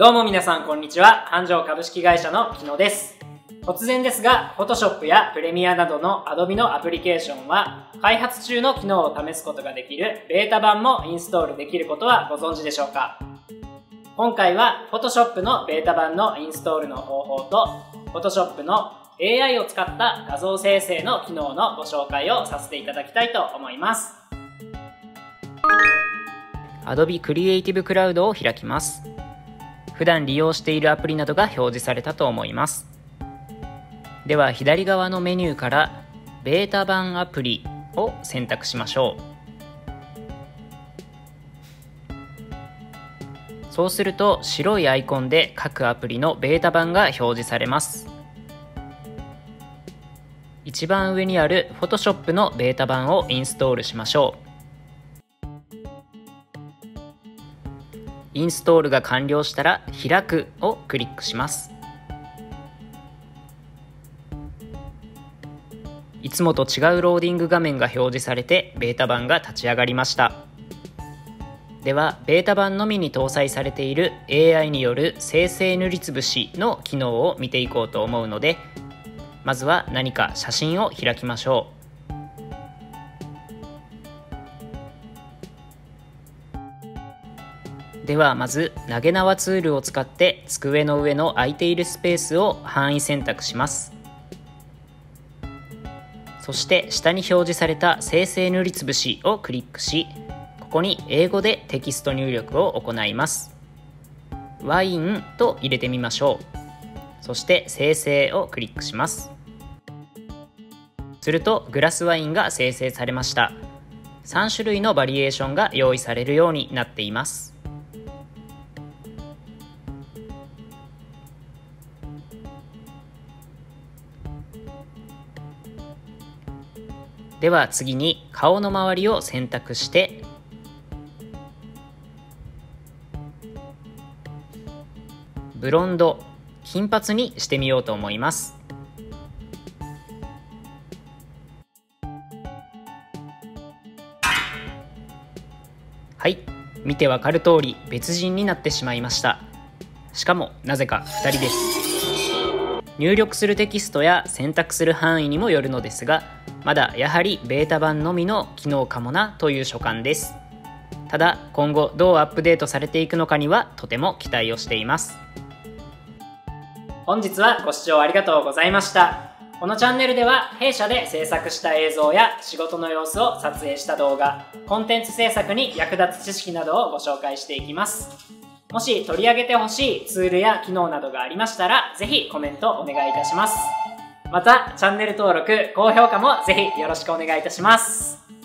どうも皆さんこんにちは。繁盛株式会社の木野です。突然ですが、Photoshop や Premiere などの Adobe のアプリケーションは、開発中の機能を試すことができるベータ版もインストールできることはご存知でしょうか？今回は Photoshop のベータ版のインストールの方法と Photoshop の AI を使った画像生成の機能のご紹介をさせていただきたいと思います。Adobe Creative Cloud を開きます普段利用しているアプリなどが表示されたと思います。では左側のメニューからベータ版アプリを選択しましょう。そうすると白いアイコンで各アプリのベータ版が表示されます。一番上にある Photoshop のベータ版をインストールしましょう。インストールが完了したら「開く」をクリックします。いつもと違うローディング画面が表示されてベータ版が立ち上がりました。ではベータ版のみに搭載されている AI による生成塗りつぶしの機能を見ていこうと思うのでまずは何か写真を開きましょう。ではまず投げ縄ツールを使って机の上の空いているスペースを範囲選択します。そして下に表示された生成塗りつぶしをクリックしここに英語でテキスト入力を行います。ワインと入れてみましょう。そして生成をクリックします。するとグラスワインが生成されました。3種類のバリエーションが用意されるようになっています。では次に顔の周りを選択して。ブロンド金髪にしてみようと思います。はい見てわかる通り別人になってしまいました。しかもなぜか2人です。入力するテキストや選択する範囲にもよるのですがまだやはりベータ版のみの機能かもなという所感です。ただ今後どうアップデートされていくのかにはとても期待をしています。本日はご視聴ありがとうございました。このチャンネルでは弊社で制作した映像や仕事の様子を撮影した動画コンテンツ制作に役立つ知識などをご紹介していきます。もし取り上げてほしいツールや機能などがありましたらぜひコメントお願いいたします。またチャンネル登録高評価もぜひよろしくお願いいたします。